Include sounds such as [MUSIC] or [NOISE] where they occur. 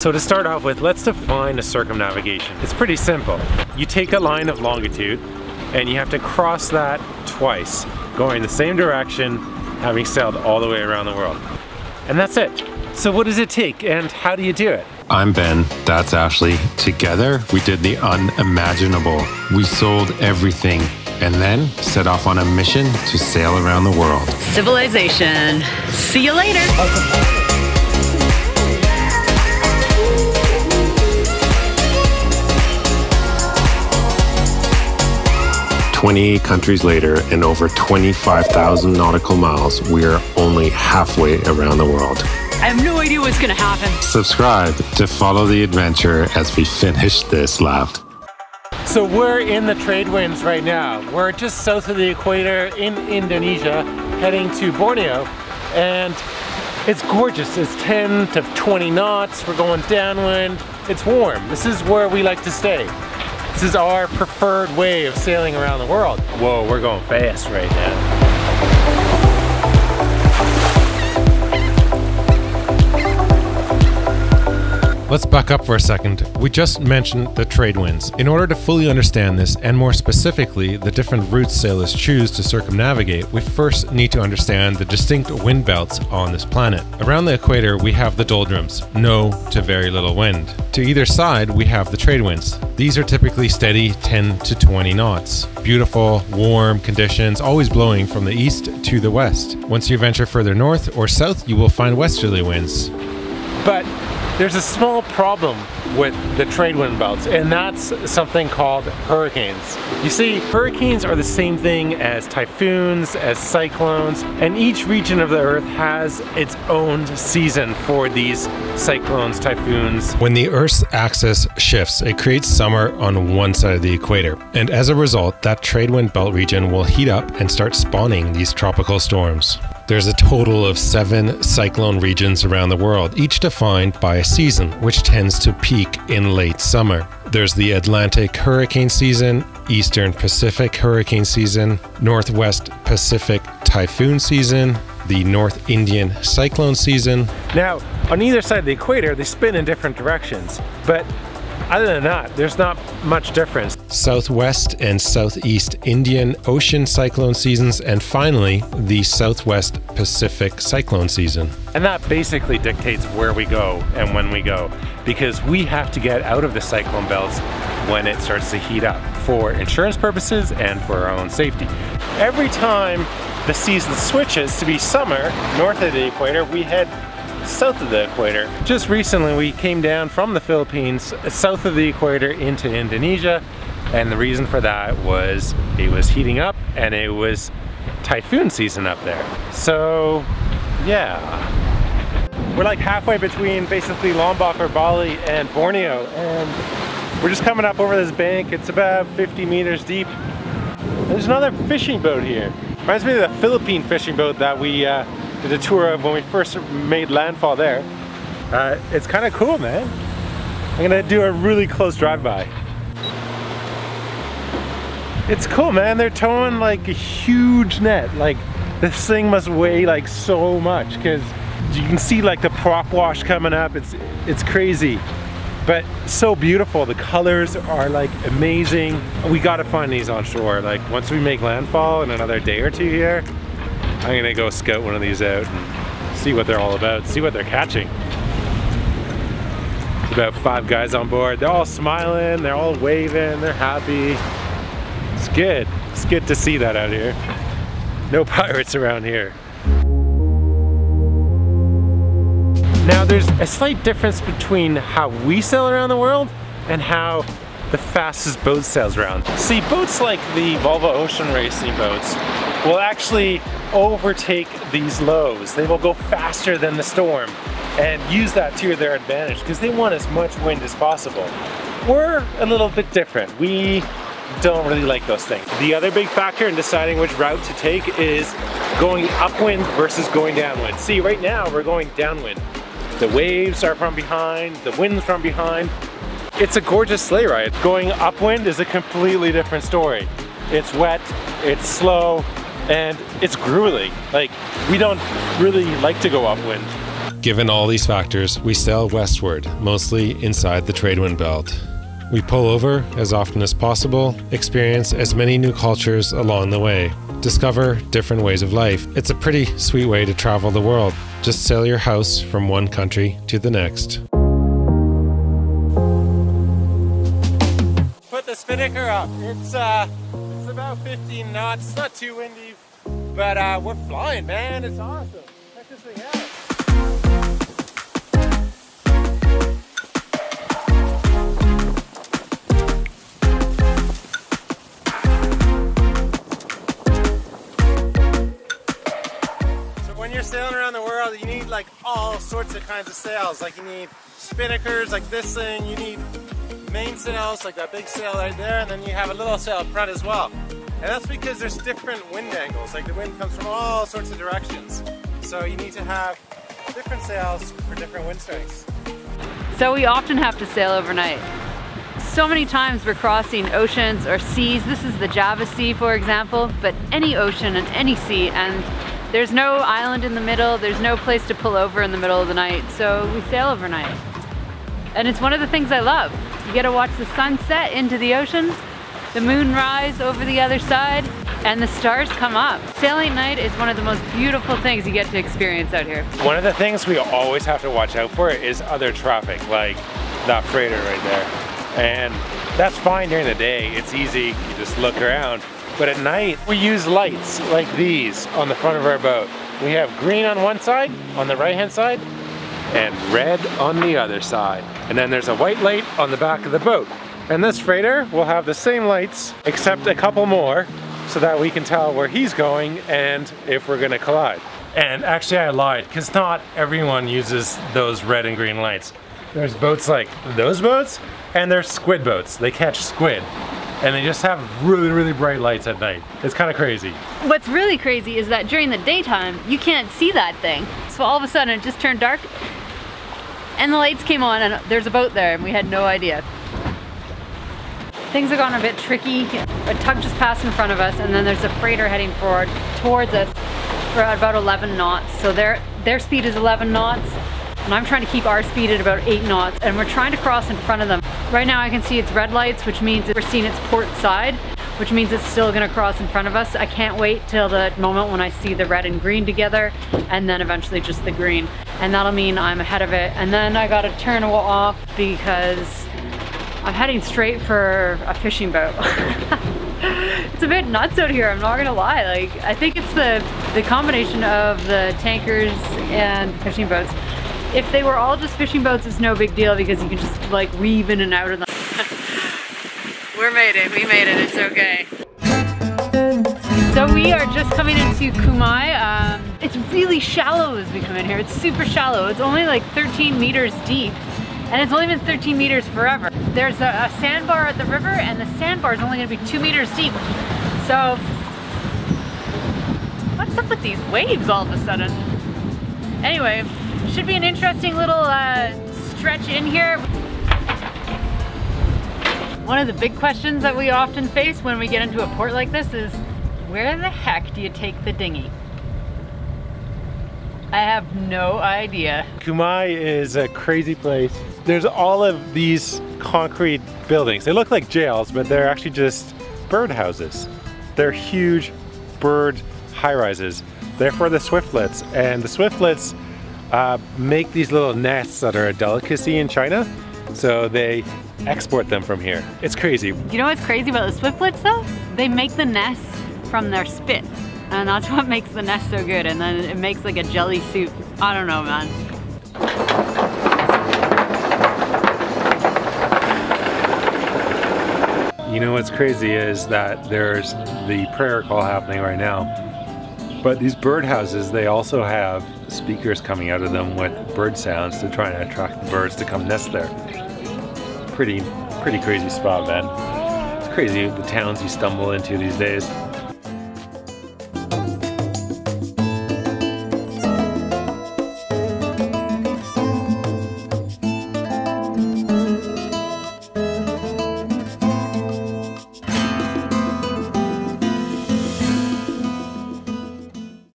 So to start off with, let's define a circumnavigation. It's pretty simple. You take a line of longitude and you have to cross that twice, going the same direction, having sailed all the way around the world. And that's it. So what does it take and how do you do it? I'm Ben, that's Ashley. Together, we did the unimaginable. We sold everything and then set off on a mission to sail around the world. Civilization. See you later. 28 countries later and over 25,000 nautical miles, we are only halfway around the world. I have no idea what's going to happen. Subscribe to follow the adventure as we finish this lap. So we're in the trade winds right now. We're just south of the equator in Indonesia, heading to Borneo, and it's gorgeous. It's 10 to 20 knots. We're going downwind. It's warm. This is where we like to stay. This is our preferred way of sailing around the world. Whoa, we're going fast right now. Let's back up for a second. We just mentioned the trade winds. In order to fully understand this, and more specifically, the different routes sailors choose to circumnavigate, we first need to understand the distinct wind belts on this planet. Around the equator, we have the doldrums, no to very little wind. To either side, we have the trade winds. These are typically steady 10 to 20 knots. Beautiful, warm conditions, always blowing from the east to the west. Once you venture further north or south, you will find westerly winds. But there's a small problem with the trade wind belts, and that's something called hurricanes. You see, hurricanes are the same thing as typhoons, as cyclones, and each region of the earth has its own season for these cyclones, typhoons. When the Earth's axis shifts, it creates summer on one side of the equator, and as a result, that trade wind belt region will heat up and start spawning these tropical storms. There's a total of seven cyclone regions around the world, each defined by a season, which tends to peak in late summer. There's the Atlantic hurricane season, Eastern Pacific hurricane season, Northwest Pacific typhoon season, the North Indian cyclone season. Now, on either side of the equator, they spin in different directions, but other than that, there's not much difference. Southwest and Southeast Indian Ocean cyclone seasons, and finally, the Southwest Pacific cyclone season. And that basically dictates where we go and when we go, because we have to get out of the cyclone belts when it starts to heat up for insurance purposes and for our own safety. Every time the season switches to be summer north of the equator, we head south of the equator. Just recently we came down from the Philippines south of the equator into Indonesia and the reason for that was it was heating up and it was typhoon season up there. So yeah. We're like halfway between basically Lombok or Bali and Borneo and we're just coming up over this bank. It's about 50 meters deep. There's another fishing boat here. Reminds me of the Philippine fishing boat that we uh, did a tour of when we first made landfall there. Uh, it's kind of cool, man. I'm gonna do a really close drive-by. It's cool, man. They're towing like a huge net. Like this thing must weigh like so much because you can see like the prop wash coming up. It's it's crazy, but so beautiful. The colors are like amazing. We got to find these on shore. Like once we make landfall in another day or two here, I'm gonna go scout one of these out and see what they're all about, see what they're catching. There's about five guys on board. They're all smiling, they're all waving, they're happy. It's good. It's good to see that out here. No [LAUGHS] pirates around here. Now there's a slight difference between how we sail around the world and how the fastest boat sails around. See, boats like the Volvo Ocean Racing boats will actually overtake these lows. They will go faster than the storm and use that to their advantage because they want as much wind as possible. We're a little bit different. We don't really like those things. The other big factor in deciding which route to take is going upwind versus going downwind. See, right now we're going downwind. The waves are from behind, the wind's from behind. It's a gorgeous sleigh ride. Going upwind is a completely different story. It's wet, it's slow, and it's grueling. Like, we don't really like to go upwind. Given all these factors, we sail westward, mostly inside the trade wind belt. We pull over as often as possible, experience as many new cultures along the way, discover different ways of life. It's a pretty sweet way to travel the world. Just sail your house from one country to the next. Spinnaker up. It's uh, it's about 15 knots. It's not too windy, but uh, we're flying, man. It's awesome. Check this thing out. So when you're sailing around the world, you need like all sorts of kinds of sails. Like you need spinnakers, like this thing. You need main sails, like that big sail right there, and then you have a little sail up front as well. And that's because there's different wind angles. Like the wind comes from all sorts of directions. So you need to have different sails for different wind strengths. So we often have to sail overnight. So many times we're crossing oceans or seas. This is the Java Sea, for example, but any ocean and any sea, and there's no island in the middle, there's no place to pull over in the middle of the night, so we sail overnight. And it's one of the things I love. You get to watch the sunset into the ocean, the moon rise over the other side, and the stars come up. Sailing night is one of the most beautiful things you get to experience out here. One of the things we always have to watch out for is other traffic, like that freighter right there. And that's fine during the day. It's easy, you just look around. But at night, we use lights like these on the front of our boat. We have green on one side, on the right-hand side, and red on the other side. And then there's a white light on the back of the boat. And this freighter will have the same lights, except a couple more, so that we can tell where he's going and if we're gonna collide. And actually I lied, because not everyone uses those red and green lights. There's boats like those boats, and there's squid boats. They catch squid. And they just have really, really bright lights at night. It's kind of crazy. What's really crazy is that during the daytime, you can't see that thing. So all of a sudden it just turned dark and the lights came on and there's a boat there and we had no idea. Things have gone a bit tricky. A tug just passed in front of us and then there's a freighter heading forward towards us at about 11 knots. So their, their speed is 11 knots and I'm trying to keep our speed at about 8 knots and we're trying to cross in front of them. Right now I can see its red lights which means we're seeing its port side which means it's still gonna cross in front of us. I can't wait till the moment when I see the red and green together and then eventually just the green. And that'll mean I'm ahead of it. And then I gotta turn off because I'm heading straight for a fishing boat. [LAUGHS] it's a bit nuts out here, I'm not gonna lie. Like, I think it's the, the combination of the tankers and fishing boats. If they were all just fishing boats, it's no big deal because you can just like weave in and out of them. [LAUGHS] We're made it, we made it, it's okay. So we are just coming into Kumai. Um, it's really shallow as we come in here. It's super shallow. It's only like 13 meters deep and it's only been 13 meters forever. There's a, a sandbar at the river and the sandbar is only gonna be two meters deep. So, what's up with these waves all of a sudden? Anyway, should be an interesting little uh, stretch in here. One of the big questions that we often face when we get into a port like this is, where the heck do you take the dinghy? I have no idea. Kumai is a crazy place. There's all of these concrete buildings. They look like jails, but they're actually just bird houses. They're huge bird high rises. They're for the swiftlets, and the swiftlets uh, make these little nests that are a delicacy in China. So they export them from here. It's crazy. You know what's crazy about the swiftlets though? They make the nests from their spit. And that's what makes the nest so good. And then it makes like a jelly soup. I don't know, man. You know what's crazy is that there's the prayer call happening right now. But these birdhouses, they also have speakers coming out of them with bird sounds to try and attract the birds to come nest there. Pretty, pretty crazy spot, man. It's crazy the towns you stumble into these days.